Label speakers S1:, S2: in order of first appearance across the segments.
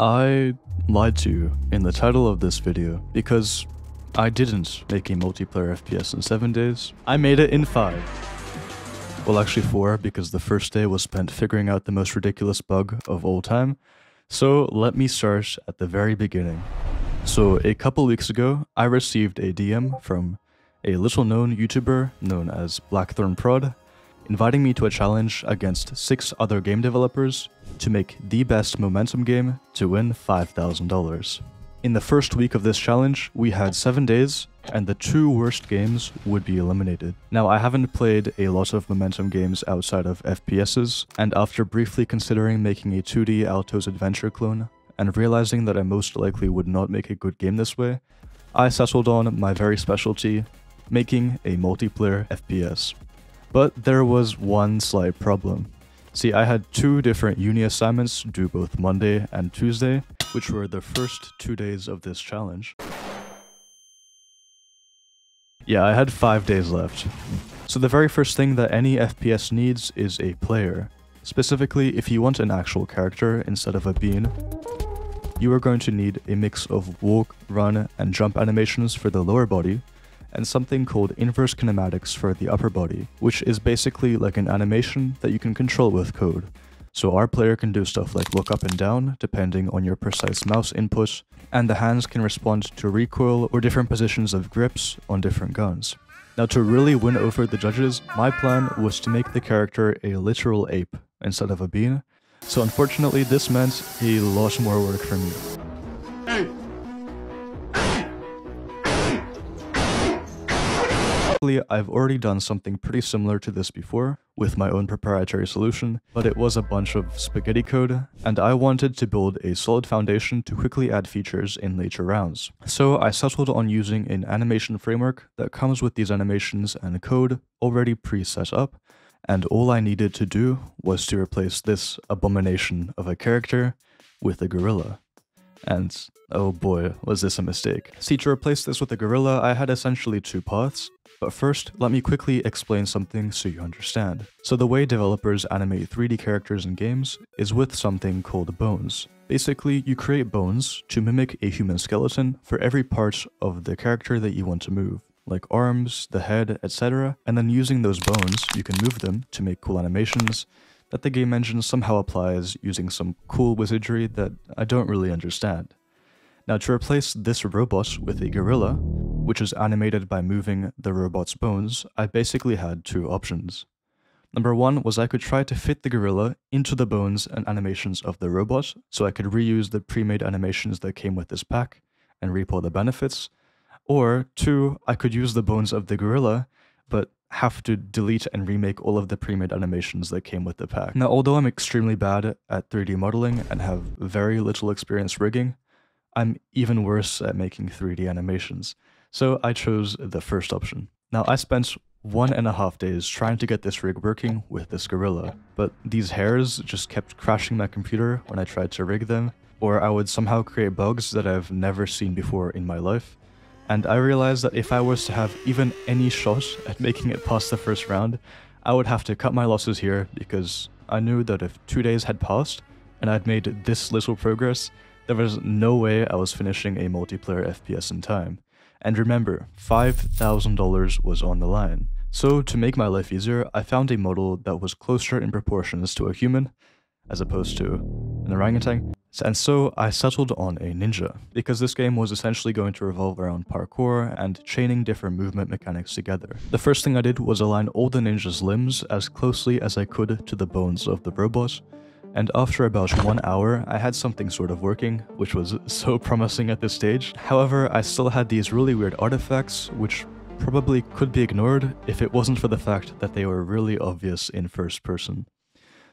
S1: I lied to you in the title of this video because I didn't make a multiplayer FPS in 7 days. I made it in 5. Well actually 4 because the first day was spent figuring out the most ridiculous bug of all time. So let me start at the very beginning. So a couple weeks ago, I received a DM from a little known YouTuber known as Blackthornprod inviting me to a challenge against six other game developers to make the best momentum game to win $5,000. In the first week of this challenge, we had 7 days, and the two worst games would be eliminated. Now, I haven't played a lot of momentum games outside of FPSs, and after briefly considering making a 2D Alto's Adventure clone, and realizing that I most likely would not make a good game this way, I settled on my very specialty, making a multiplayer FPS. But there was one slight problem. See, I had two different uni assignments due both Monday and Tuesday, which were the first two days of this challenge. Yeah, I had five days left. So the very first thing that any FPS needs is a player. Specifically, if you want an actual character instead of a bean, you are going to need a mix of walk, run, and jump animations for the lower body, and something called inverse kinematics for the upper body, which is basically like an animation that you can control with code. So our player can do stuff like look up and down, depending on your precise mouse input, and the hands can respond to recoil or different positions of grips on different guns. Now to really win over the judges, my plan was to make the character a literal ape instead of a bean, so unfortunately this meant a lot more work for me. Luckily, I've already done something pretty similar to this before, with my own proprietary solution, but it was a bunch of spaghetti code, and I wanted to build a solid foundation to quickly add features in later rounds. So I settled on using an animation framework that comes with these animations and code already pre-set up, and all I needed to do was to replace this abomination of a character with a gorilla. And oh boy, was this a mistake. See, to replace this with a gorilla, I had essentially two paths. But first, let me quickly explain something so you understand. So the way developers animate 3D characters in games is with something called bones. Basically, you create bones to mimic a human skeleton for every part of the character that you want to move, like arms, the head, etc. And then using those bones, you can move them to make cool animations that the game engine somehow applies using some cool wizardry that I don't really understand. Now to replace this robot with a gorilla, which is animated by moving the robot's bones, I basically had two options. Number one was I could try to fit the gorilla into the bones and animations of the robot, so I could reuse the pre-made animations that came with this pack and reap all the benefits. Or two, I could use the bones of the gorilla, but have to delete and remake all of the pre-made animations that came with the pack. Now, although I'm extremely bad at 3D modeling and have very little experience rigging, I'm even worse at making 3D animations. So I chose the first option. Now I spent one and a half days trying to get this rig working with this gorilla, but these hairs just kept crashing my computer when I tried to rig them, or I would somehow create bugs that I've never seen before in my life. And I realized that if I was to have even any shot at making it past the first round, I would have to cut my losses here because I knew that if two days had passed and I'd made this little progress, there was no way I was finishing a multiplayer FPS in time. And remember, $5,000 was on the line. So to make my life easier, I found a model that was closer in proportions to a human, as opposed to an orangutan, and so I settled on a ninja, because this game was essentially going to revolve around parkour and chaining different movement mechanics together. The first thing I did was align all the ninja's limbs as closely as I could to the bones of the robot, and after about one hour, I had something sort of working, which was so promising at this stage. However, I still had these really weird artifacts, which probably could be ignored if it wasn't for the fact that they were really obvious in first person.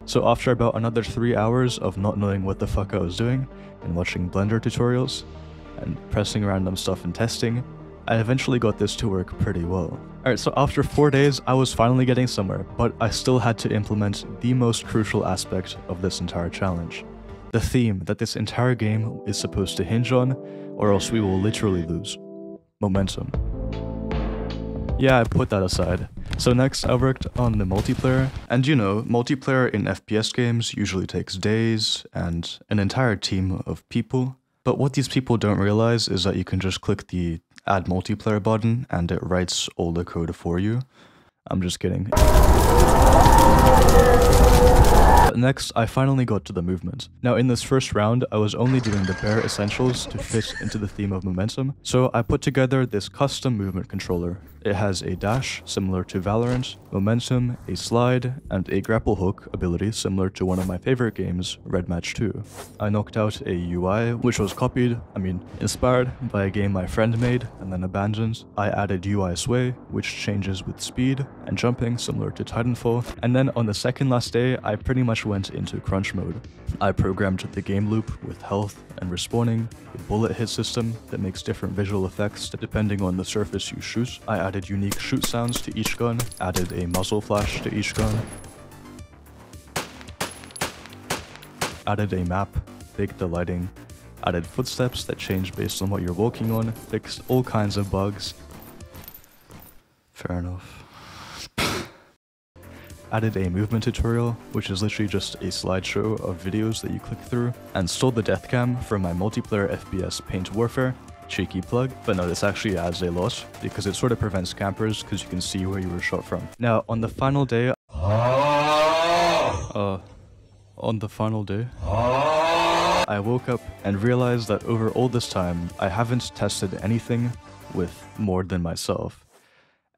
S1: So after about another 3 hours of not knowing what the fuck I was doing, and watching Blender tutorials, and pressing random stuff and testing, I eventually got this to work pretty well. Alright, so after 4 days, I was finally getting somewhere, but I still had to implement the most crucial aspect of this entire challenge. The theme that this entire game is supposed to hinge on, or else we will literally lose. Momentum. Yeah, I put that aside. So next, I worked on the multiplayer, and you know, multiplayer in FPS games usually takes days and an entire team of people. But what these people don't realize is that you can just click the add multiplayer button and it writes all the code for you. I'm just kidding. Next, I finally got to the movement. Now in this first round, I was only doing the bare essentials to fit into the theme of momentum, so I put together this custom movement controller. It has a dash, similar to Valorant, momentum, a slide, and a grapple hook ability similar to one of my favorite games, Redmatch 2. I knocked out a UI, which was copied, I mean, inspired by a game my friend made and then abandoned. I added UI sway, which changes with speed, and jumping similar to Titanfall, and then on the second last day, I pretty much went into crunch mode. I programmed the game loop with health and respawning, a bullet hit system that makes different visual effects depending on the surface you shoot. I added unique shoot sounds to each gun, added a muzzle flash to each gun, added a map, baked the lighting, added footsteps that change based on what you're walking on, fixed all kinds of bugs. Fair enough added a movement tutorial, which is literally just a slideshow of videos that you click through, and stole the death cam from my multiplayer FPS Paint Warfare, cheeky plug, but no, this actually adds a lot, because it sort of prevents campers because you can see where you were shot from. Now, on the final day, uh, on the final day, I woke up and realized that over all this time, I haven't tested anything with more than myself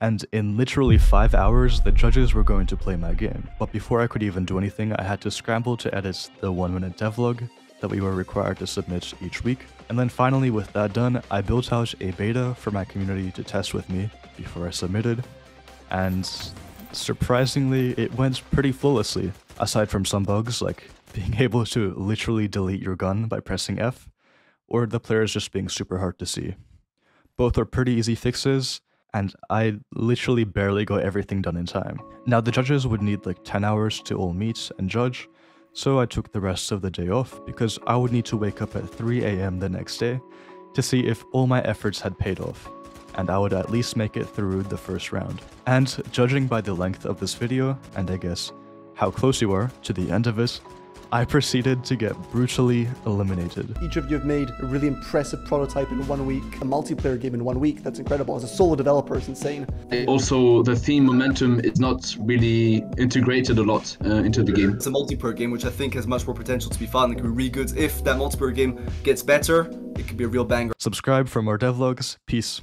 S1: and in literally 5 hours, the judges were going to play my game. But before I could even do anything, I had to scramble to edit the 1 minute devlog that we were required to submit each week. And then finally, with that done, I built out a beta for my community to test with me before I submitted. And surprisingly, it went pretty flawlessly, aside from some bugs like being able to literally delete your gun by pressing F, or the players just being super hard to see. Both are pretty easy fixes, and I literally barely got everything done in time. Now the judges would need like 10 hours to all meet and judge, so I took the rest of the day off because I would need to wake up at 3 am the next day to see if all my efforts had paid off, and I would at least make it through the first round. And judging by the length of this video, and I guess how close you are to the end of it, I proceeded to get brutally eliminated.
S2: Each of you have made a really impressive prototype in one week, a multiplayer game in one week. That's incredible. As a solo developer, it's insane.
S3: Also, the theme momentum is not really integrated a lot uh, into the game.
S4: It's a multiplayer game, which I think has much more potential to be fun. It can be really good. If that multiplayer game gets better, it could be a real banger.
S1: Subscribe for more devlogs. Peace.